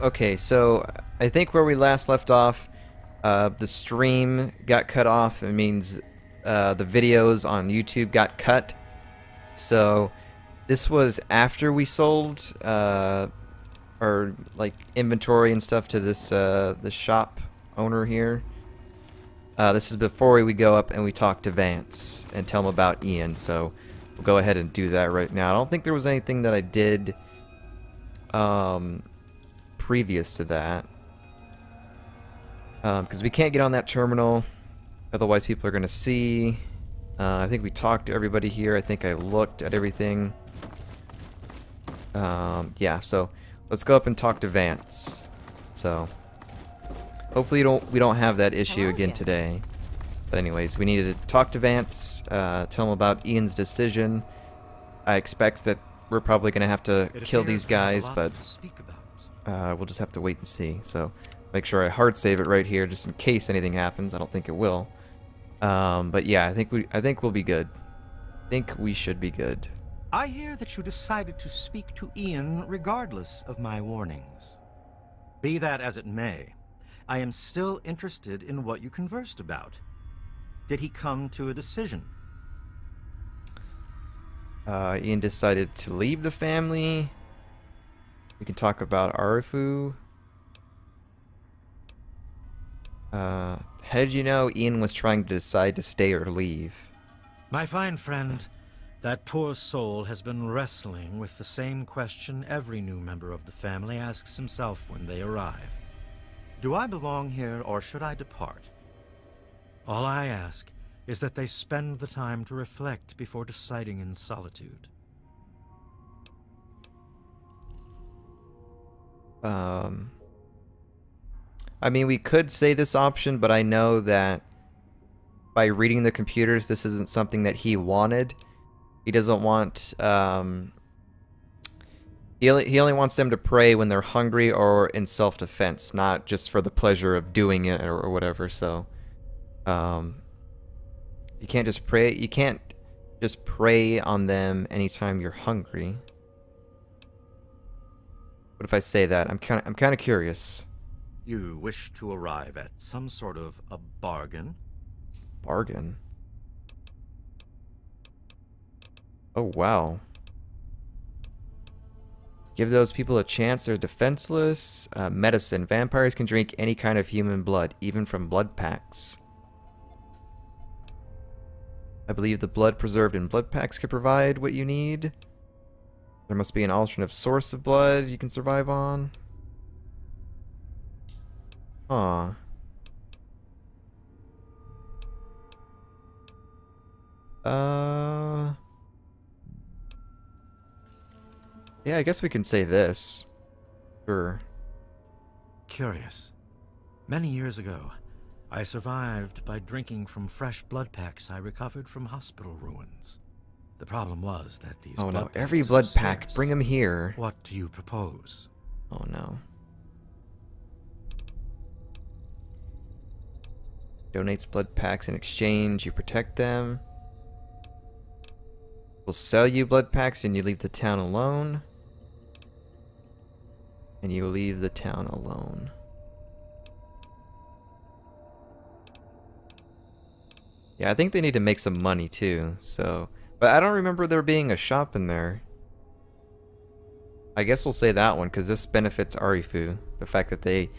Okay, so I think where we last left off, uh, the stream got cut off. It means uh, the videos on YouTube got cut. So this was after we sold uh, our like inventory and stuff to this uh, the shop owner here. Uh, this is before we go up and we talk to Vance and tell him about Ian. So we'll go ahead and do that right now. I don't think there was anything that I did um, previous to that. Because um, we can't get on that terminal. Otherwise people are going to see. Uh, I think we talked to everybody here. I think I looked at everything. Um, yeah, so let's go up and talk to Vance. So hopefully you don't we don't have that issue again today. But anyways, we needed to talk to Vance, uh, tell him about Ian's decision. I expect that we're probably going to have to kill these guys, but uh, we'll just have to wait and see. So make sure I hard save it right here, just in case anything happens. I don't think it will. Um, but yeah, I think we I think we'll be good. I think we should be good. I hear that you decided to speak to Ian regardless of my warnings. Be that as it may, I am still interested in what you conversed about. Did he come to a decision? Uh, Ian decided to leave the family. We can talk about Arefu. Uh, how did you know Ian was trying to decide to stay or leave? My fine friend, that poor soul has been wrestling with the same question every new member of the family asks himself when they arrive. Do I belong here or should I depart? All I ask is that they spend the time to reflect before deciding in solitude. Um, I mean, we could say this option, but I know that by reading the computers, this isn't something that he wanted. He doesn't want. Um, he only, he only wants them to prey when they're hungry or in self-defense, not just for the pleasure of doing it or, or whatever. So, um, you can't just prey. You can't just prey on them anytime you're hungry. What if I say that? I'm kind of I'm kind of curious. You wish to arrive at some sort of a bargain? Bargain. Oh wow. Give those people a chance. They're defenseless. Uh, medicine. Vampires can drink any kind of human blood, even from blood packs. I believe the blood preserved in blood packs could provide what you need. There must be an alternative source of blood you can survive on. Huh. Uh... Yeah, I guess we can say this. Sure. Curious. Many years ago, I survived by drinking from fresh blood packs I recovered from hospital ruins. The problem was that these Oh no, every blood pack, bring them here. What do you propose? Oh no. Donates blood packs in exchange, you protect them. We'll sell you blood packs and you leave the town alone. And you leave the town alone. Yeah, I think they need to make some money too, so... But I don't remember there being a shop in there. I guess we'll say that one, because this benefits Arefu. The fact that they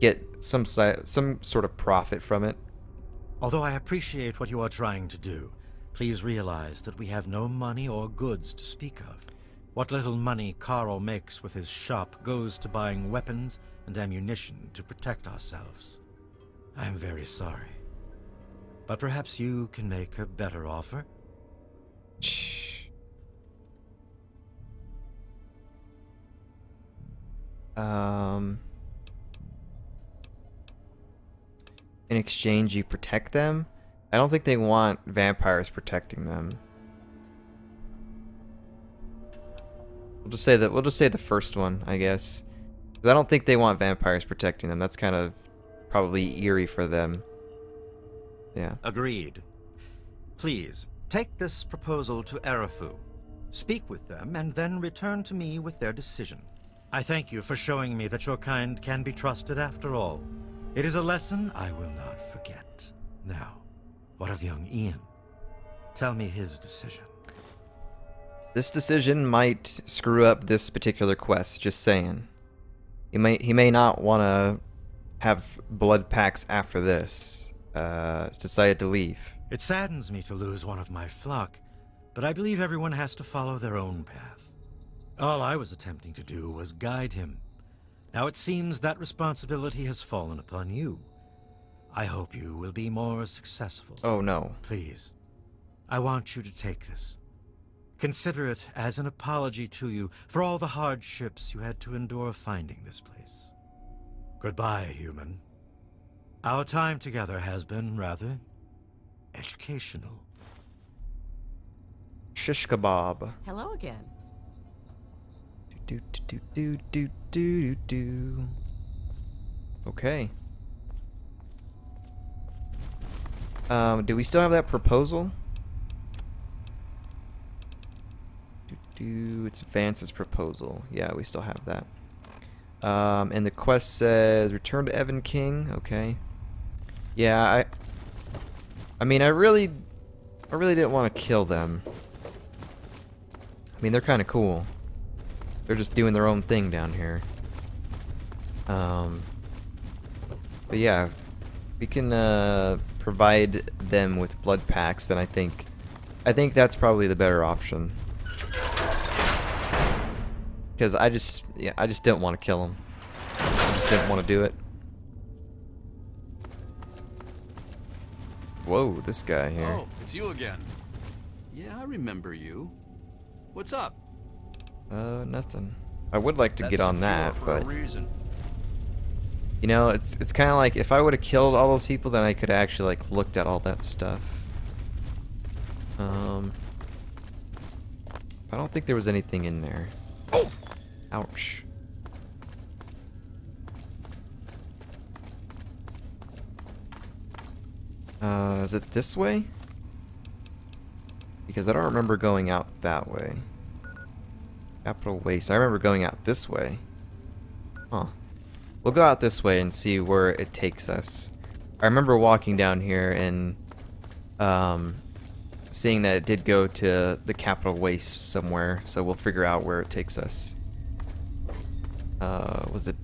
get some, some sort of profit from it. Although I appreciate what you are trying to do, please realize that we have no money or goods to speak of. What little money Carl makes with his shop goes to buying weapons and ammunition to protect ourselves. I am very sorry. But perhaps you can make a better offer? Um... In exchange, you protect them? I don't think they want vampires protecting them. We'll just say that we'll just say the first one, I guess. I don't think they want vampires protecting them. That's kind of probably eerie for them. Yeah. Agreed. Please, take this proposal to Arefu. Speak with them and then return to me with their decision. I thank you for showing me that your kind can be trusted after all. It is a lesson I will not forget. Now, what of young Ian? Tell me his decision. This decision might screw up this particular quest, just saying. He may he may not want to have blood packs after this. Uh, decided to leave. It saddens me to lose one of my flock, but I believe everyone has to follow their own path. All I was attempting to do was guide him. Now it seems that responsibility has fallen upon you. I hope you will be more successful. Oh no. Please, I want you to take this. Consider it as an apology to you for all the hardships you had to endure finding this place. Goodbye, human. Our time together has been rather educational. Shish kebab. Hello again. Do do do do do do do do. Okay. Um, do we still have that proposal? Do do. It's Vance's proposal. Yeah, we still have that. Um, and the quest says return to Evan King. Okay. Yeah, I. I mean, I really, I really didn't want to kill them. I mean, they're kind of cool. They're just doing their own thing down here. Um, but yeah, we can uh, provide them with blood packs, then I think, I think that's probably the better option. Because I just, yeah, I just didn't want to kill them. I just didn't want to do it. Whoa, this guy here. Oh, it's you again. Yeah, I remember you. What's up? Uh, nothing. I would like to That's get on that, but you know, it's it's kind of like if I would have killed all those people, then I could actually like looked at all that stuff. Um, I don't think there was anything in there. Oh, ouch. Uh, is it this way? Because I don't remember going out that way. Capital Waste. I remember going out this way. Huh. We'll go out this way and see where it takes us. I remember walking down here and um, seeing that it did go to the Capital Waste somewhere, so we'll figure out where it takes us. Uh, was it...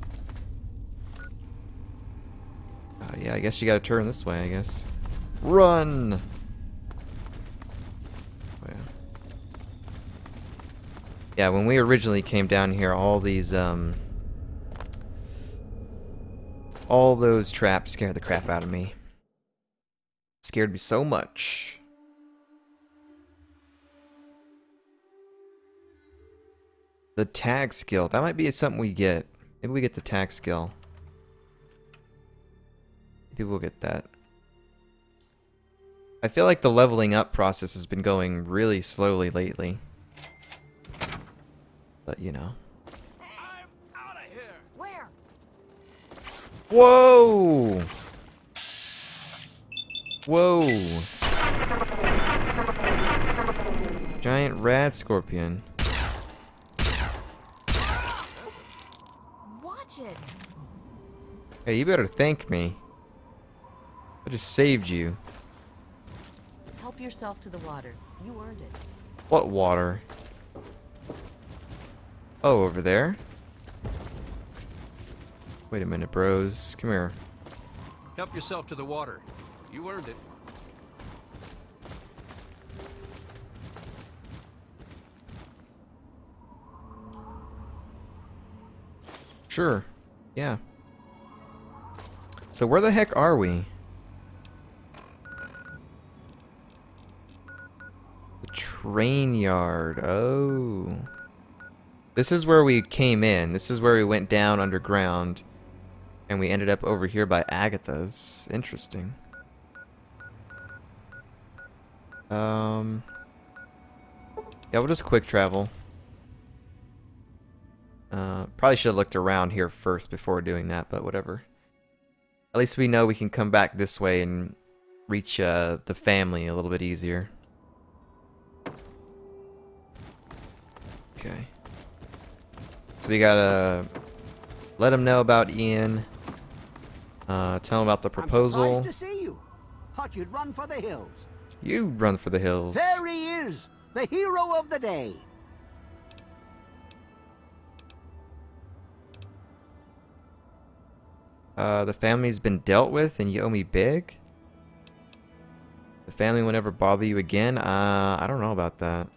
Uh, yeah, I guess you gotta turn this way, I guess. Run! Yeah. Yeah, when we originally came down here, all these, um... All those traps scared the crap out of me. Scared me so much. The tag skill. That might be something we get. Maybe we get the tag skill. Maybe we'll get that. I feel like the leveling up process has been going really slowly lately. But, you know. I'm out of here. Where? Whoa! Whoa! Giant rad scorpion. Watch it. Hey, you better thank me. I just saved you. Help yourself to the water. You earned it. What water? Oh, over there? Wait a minute, bros. Come here. Help yourself to the water. You earned it. Sure. Yeah. So where the heck are we? Train yard. Oh. This is where we came in. This is where we went down underground. And we ended up over here by Agatha's. Interesting. Um. Yeah, we'll just quick travel. Uh, probably should have looked around here first before doing that, but whatever. At least we know we can come back this way and reach uh, the family a little bit easier. Okay. So we gotta let him know about Ian. Uh, tell him about the I'm proposal. surprised to see you. Thought you'd run for the hills. You run for the hills. There he is, the hero of the day. Uh, the family's been dealt with and you owe me big? The family will never bother you again? Uh, I don't know about that.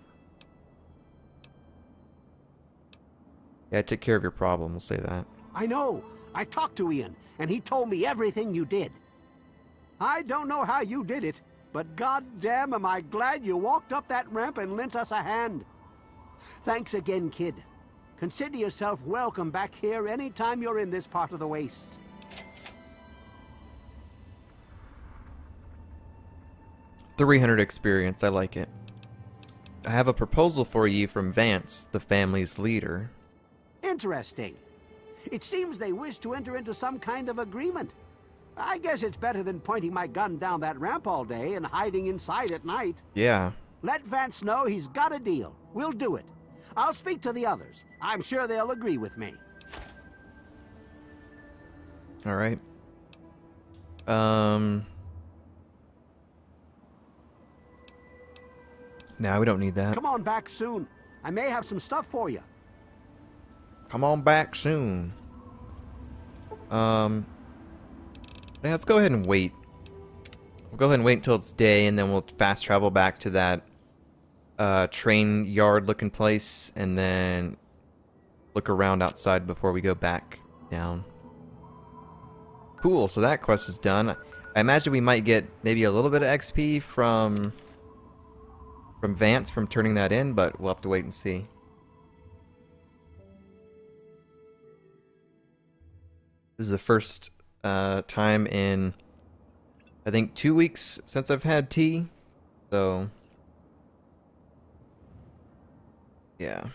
Yeah, I took care of your problem, we'll say that. I know. I talked to Ian, and he told me everything you did. I don't know how you did it, but goddamn am I glad you walked up that ramp and lent us a hand. Thanks again, kid. Consider yourself welcome back here anytime you're in this part of the wastes. Three hundred experience, I like it. I have a proposal for you from Vance, the family's leader. Interesting. It seems they wish to enter into some kind of agreement. I guess it's better than pointing my gun down that ramp all day and hiding inside at night. Yeah. Let Vance know he's got a deal. We'll do it. I'll speak to the others. I'm sure they'll agree with me. Alright. Um... Nah, we don't need that. Come on back soon. I may have some stuff for you. Come on back soon. Um, yeah, let's go ahead and wait. We'll go ahead and wait until it's day, and then we'll fast travel back to that uh, train yard looking place, and then look around outside before we go back down. Cool, so that quest is done. I imagine we might get maybe a little bit of XP from from Vance from turning that in, but we'll have to wait and see. This is the first uh, time in, I think, two weeks since I've had tea. So, yeah.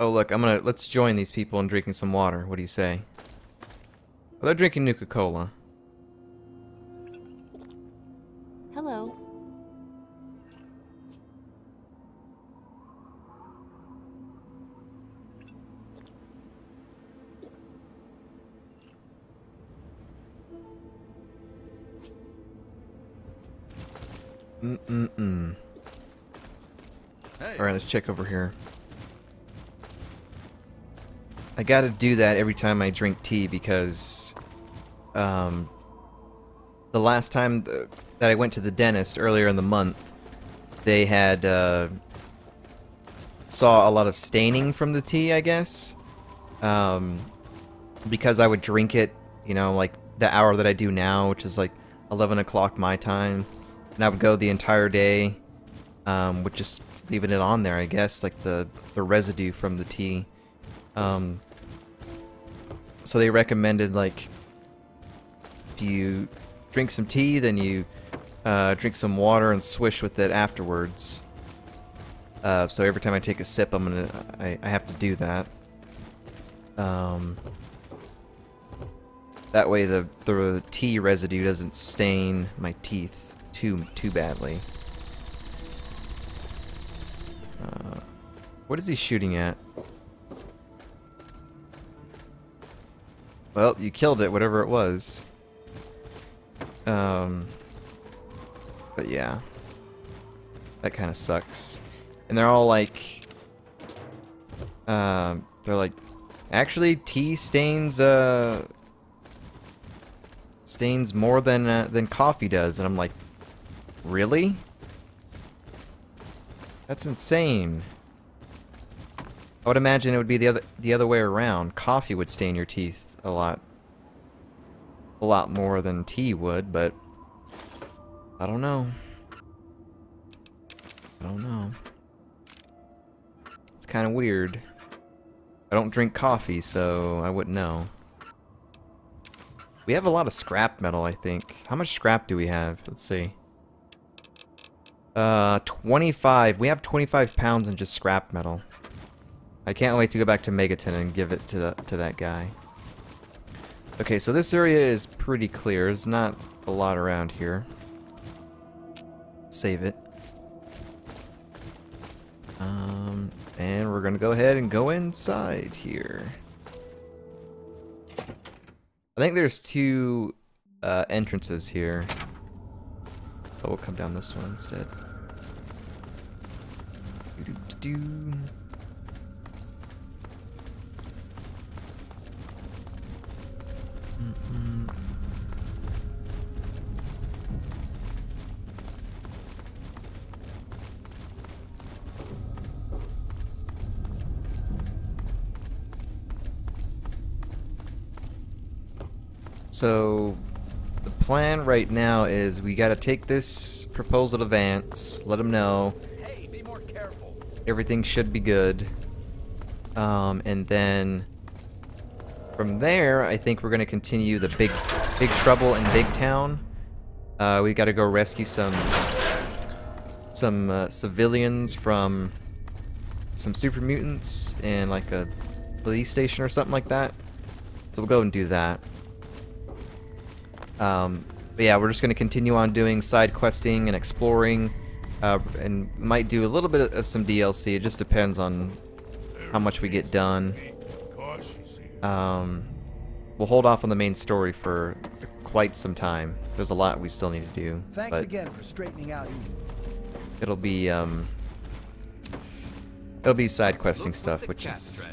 Oh, look, I'm gonna, let's join these people in drinking some water. What do you say? Oh, they're drinking Nuka-Cola. Hello. Mm-mm-mm. Hey. Alright, let's check over here. I gotta do that every time I drink tea because um, the last time th that I went to the dentist earlier in the month, they had uh, saw a lot of staining from the tea, I guess. Um, because I would drink it, you know, like the hour that I do now, which is like 11 o'clock my time. And I would go the entire day um, with just leaving it on there, I guess, like the, the residue from the tea. Um, so they recommended, like, if you drink some tea, then you uh, drink some water and swish with it afterwards. Uh, so every time I take a sip, I'm gonna, I, I have to do that. Um, that way the, the tea residue doesn't stain my teeth too too badly. Uh, what is he shooting at? Well, you killed it, whatever it was. Um, but yeah, that kind of sucks. And they're all like, um, they're like, actually, tea stains uh stains more than uh, than coffee does, and I'm like, really? That's insane. I would imagine it would be the other the other way around. Coffee would stain your teeth a lot a lot more than tea would, but I don't know. I don't know. It's kind of weird. I don't drink coffee, so I wouldn't know. We have a lot of scrap metal, I think. How much scrap do we have? Let's see. Uh, 25. We have 25 pounds in just scrap metal. I can't wait to go back to Megaton and give it to the, to that guy. Okay, so this area is pretty clear. There's not a lot around here. Save it. Um, and we're gonna go ahead and go inside here. I think there's two uh, entrances here. But we'll come down this one instead. So plan right now is we got to take this proposal to Vance, let him know Hey, be more careful. everything should be good. Um, and then from there, I think we're gonna continue the big, big trouble in Big Town. Uh, we got to go rescue some some uh, civilians from some super mutants in like a police station or something like that. So we'll go and do that. Um, but yeah, we're just gonna continue on doing side questing and exploring, uh, and might do a little bit of some DLC. It just depends on how much we get done. Um, we'll hold off on the main story for quite some time. There's a lot we still need to do. Thanks again for straightening out It'll be um, it'll be side questing stuff, which is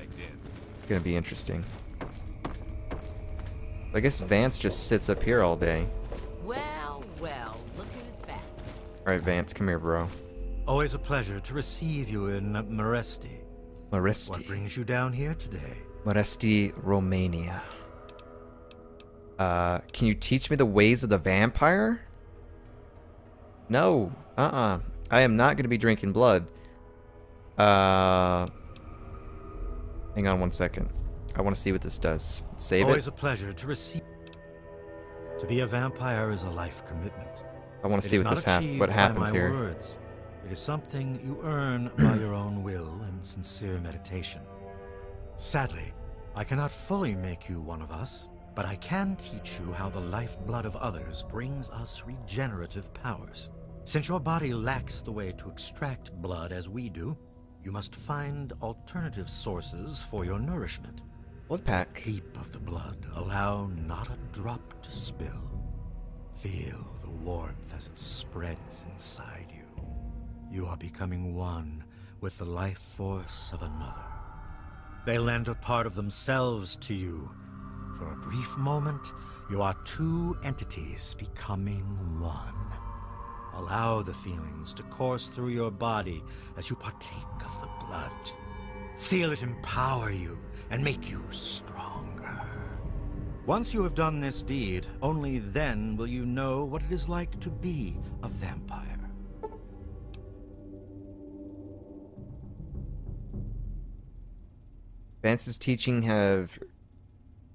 gonna be interesting. I guess Vance just sits up here all day. Well, well, look who's back. All right, Vance, come here, bro. Always a pleasure to receive you in Meresti. What brings you down here today? Moresti, Romania. Uh, can you teach me the ways of the vampire? No. Uh-uh. I am not going to be drinking blood. Uh, hang on one second. I want to see what this does. Save Always it. a pleasure to receive. To be a vampire is a life commitment. I want to It see what this hap what by happens my here. Words. It is something you earn by your own will and sincere meditation. Sadly, I cannot fully make you one of us, but I can teach you how the lifeblood of others brings us regenerative powers. Since your body lacks the way to extract blood as we do, you must find alternative sources for your nourishment. Blood pack. Keep of the blood, allow not a drop to spill. Feel the warmth as it spreads inside you. You are becoming one with the life force of another. They lend a part of themselves to you. For a brief moment, you are two entities becoming one. Allow the feelings to course through your body as you partake of the blood. Feel it empower you and make you stronger. Once you have done this deed, only then will you know what it is like to be a vampire. Vance's teaching have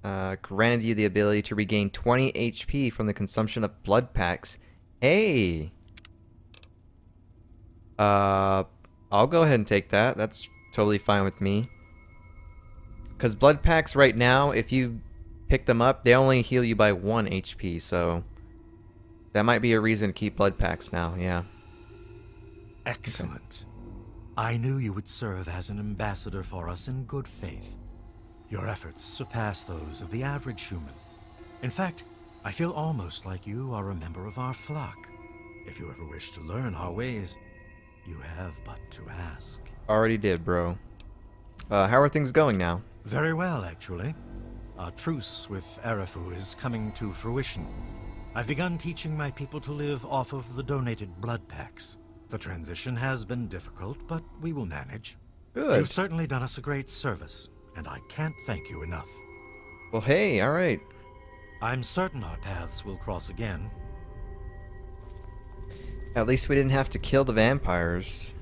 uh, granted you the ability to regain 20 HP from the consumption of blood packs. Hey! Uh, I'll go ahead and take that. That's totally fine with me. Because blood packs right now, if you pick them up, they only heal you by 1 HP, so... That might be a reason to keep blood packs now, yeah. Excellent. I knew you would serve as an ambassador for us in good faith. Your efforts surpass those of the average human. In fact, I feel almost like you are a member of our flock. If you ever wish to learn our ways, you have but to ask. Already did, bro. Uh, how are things going now? Very well, actually. Our truce with Arefu is coming to fruition. I've begun teaching my people to live off of the donated blood packs. The transition has been difficult, but we will manage. Good. You've certainly done us a great service, and I can't thank you enough. Well, hey, alright. I'm certain our paths will cross again. At least we didn't have to kill the vampires.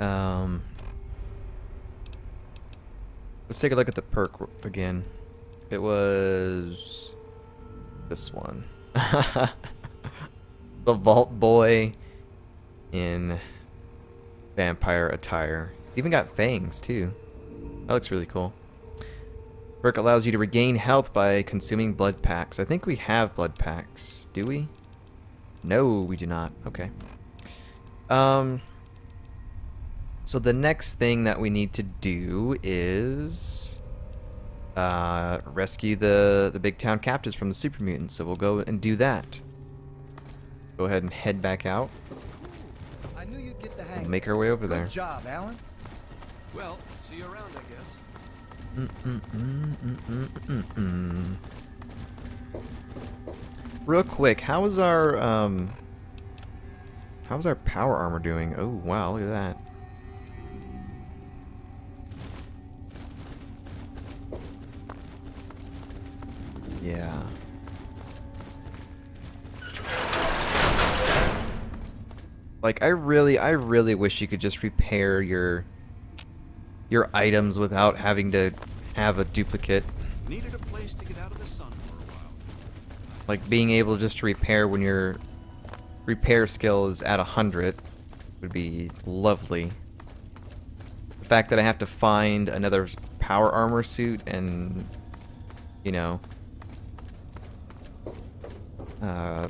Um, let's take a look at the perk again. It was this one. the Vault Boy in vampire attire. He's even got fangs too. That looks really cool. Perk allows you to regain health by consuming blood packs. I think we have blood packs. Do we? No, we do not. Okay. Um. So the next thing that we need to do is uh, rescue the the big town captives from the super mutants. So we'll go and do that. Go ahead and head back out. I knew you'd get the hang. and make our way over Good there. job, Alan. Well, see you around, I guess. Mm-mm-mm-mm-mm-mm. Real quick, how is our um how's our power armor doing? Oh wow, look at that. Yeah. Like I really I really wish you could just repair your your items without having to have a duplicate. Needed a place to get out of the sun. Like being able just to repair when your repair skill is at 100 would be lovely. The fact that I have to find another power armor suit and, you know, uh,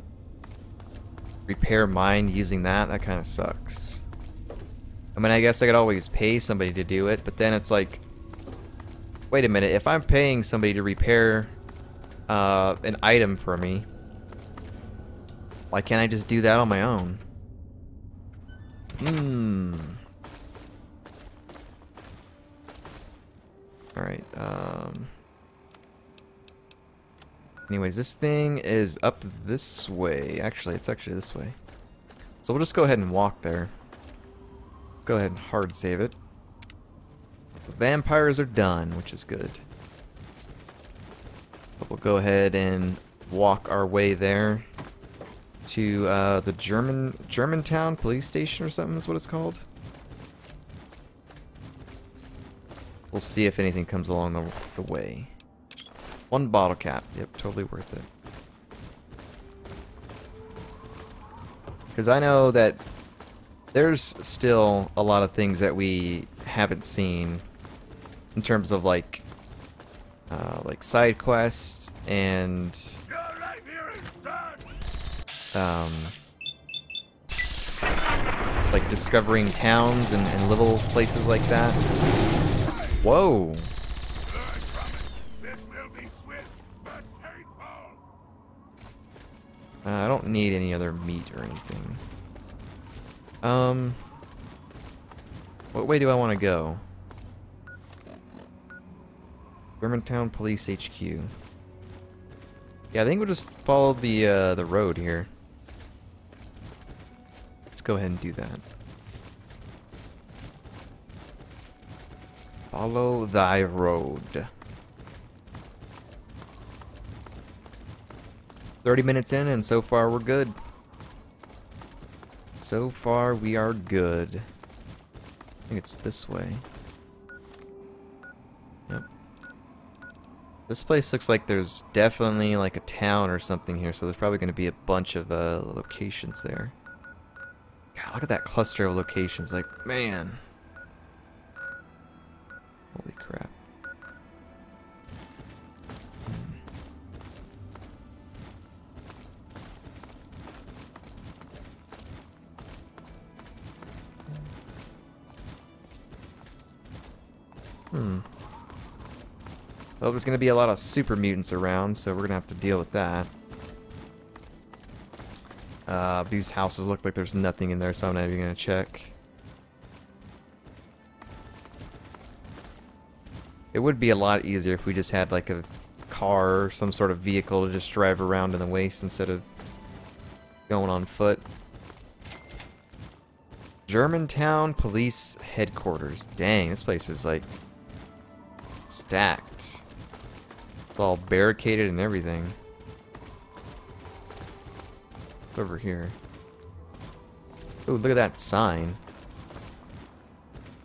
repair mine using that, that kind of sucks. I mean, I guess I could always pay somebody to do it, but then it's like, wait a minute, if I'm paying somebody to repair uh, an item for me, why can't I just do that on my own? Hmm. Alright, um... Anyways, this thing is up this way. Actually, it's actually this way. So we'll just go ahead and walk there. Go ahead and hard save it. So vampires are done, which is good. We'll go ahead and walk our way there to uh, the German Germantown police station or something is what it's called. We'll see if anything comes along the, the way. One bottle cap. Yep, totally worth it. Because I know that there's still a lot of things that we haven't seen in terms of like uh, like side quests and um, like discovering towns and, and little places like that. Whoa! Uh, I don't need any other meat or anything. Um, what way do I want to go? Germantown Police HQ. Yeah, I think we'll just follow the uh, the road here. Let's go ahead and do that. Follow thy road. 30 minutes in and so far we're good. So far we are good. I think it's this way. This place looks like there's definitely like a town or something here, so there's probably going to be a bunch of uh, locations there. God, look at that cluster of locations. Like, man. Holy crap. Well, there's going to be a lot of super mutants around, so we're going to have to deal with that. Uh, these houses look like there's nothing in there, so I'm not even going to check. It would be a lot easier if we just had like a car or some sort of vehicle to just drive around in the waste instead of going on foot. Germantown Police Headquarters. Dang, this place is like stacked. It's all barricaded and everything. Over here. Oh, look at that sign.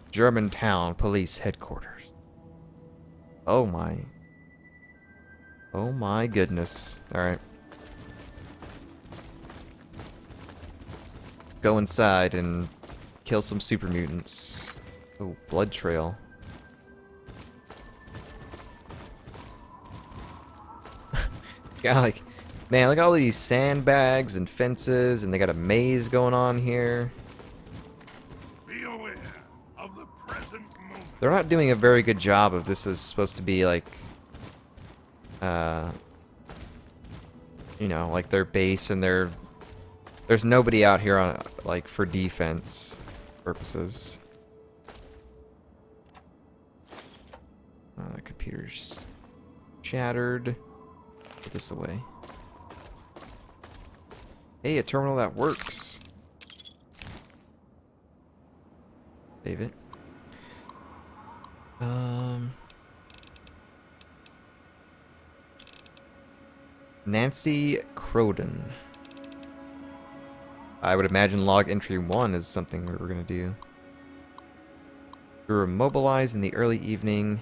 Germantown Police Headquarters. Oh my. Oh my goodness. Alright. Go inside and kill some super mutants. Oh, blood trail. Yeah, like, man, look at all these sandbags and fences, and they got a maze going on here. Be aware, a They're not doing a very good job of this is supposed to be like uh you know, like their base and their there's nobody out here on like for defense purposes. Uh, the computer's shattered. Put this away. Hey, a terminal that works. Save it. Um. Nancy Croden. I would imagine log entry 1 is something we were going to do. We were mobilized in the early evening.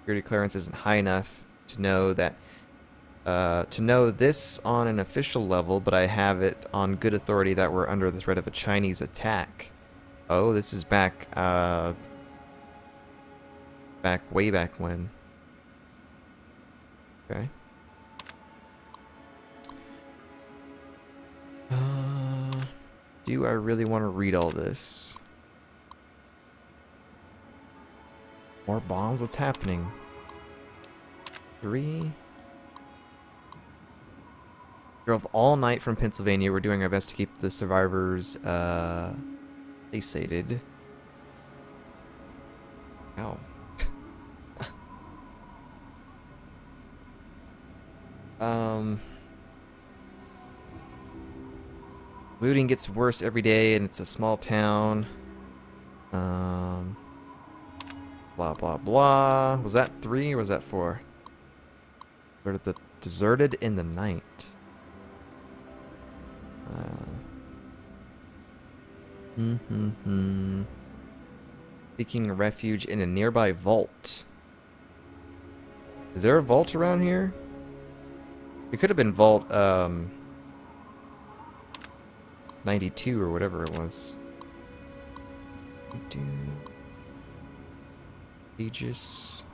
Security clearance isn't high enough to know that uh, to know this on an official level, but I have it on good authority that we're under the threat of a Chinese attack. Oh, this is back, uh, back way back when. Okay. Uh, do I really want to read all this? More bombs? What's happening? Three. Drove all night from Pennsylvania. We're doing our best to keep the survivors uh, sated. Ow. um. Looting gets worse every day, and it's a small town. Um. Blah blah blah. Was that three or was that four? Deserted, the, deserted in the night. Uh. Hmm hmm. Seeking refuge in a nearby vault. Is there a vault around here? It could have been vault um 92 or whatever it was. Aegis.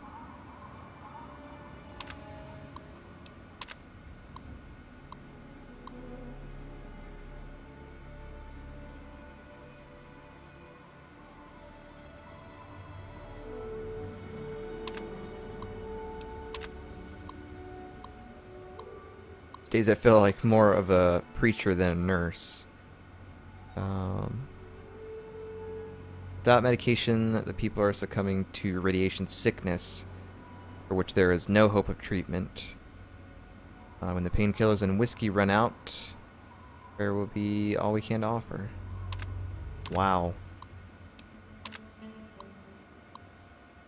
Days I feel like more of a preacher than a nurse. Um, without medication, the people are succumbing to radiation sickness, for which there is no hope of treatment. Uh, when the painkillers and whiskey run out, there will be all we can to offer. Wow.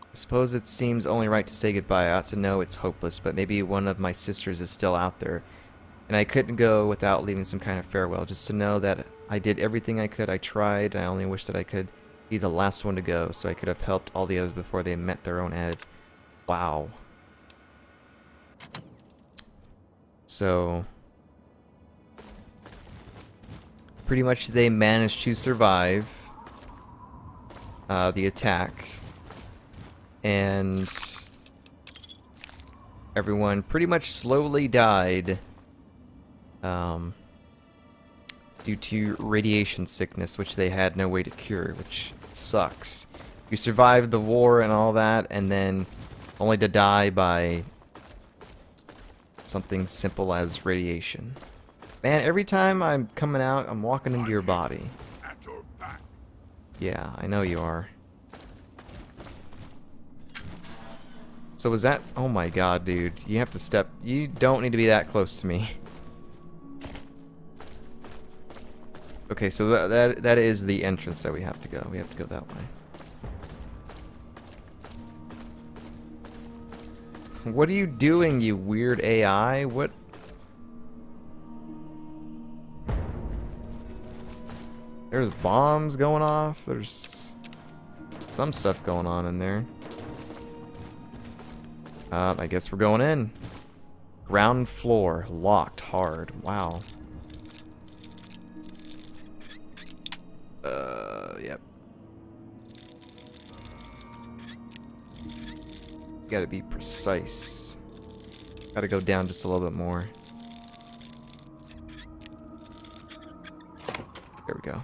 I suppose it seems only right to say goodbye. I ought to know it's hopeless, but maybe one of my sisters is still out there. And I couldn't go without leaving some kind of farewell, just to know that I did everything I could, I tried, I only wish that I could be the last one to go, so I could have helped all the others before they met their own end. Wow. So... Pretty much they managed to survive uh, the attack. And everyone pretty much slowly died um, due to radiation sickness, which they had no way to cure, which sucks. You survived the war and all that, and then only to die by something simple as radiation. Man, every time I'm coming out, I'm walking into your body. Yeah, I know you are. So was that... Oh my god, dude. You have to step... You don't need to be that close to me. Okay, so that, that that is the entrance that we have to go. We have to go that way. What are you doing, you weird AI? What? There's bombs going off. There's some stuff going on in there. Uh, I guess we're going in. Ground floor, locked hard. Wow. Gotta be precise. Gotta go down just a little bit more. There we go.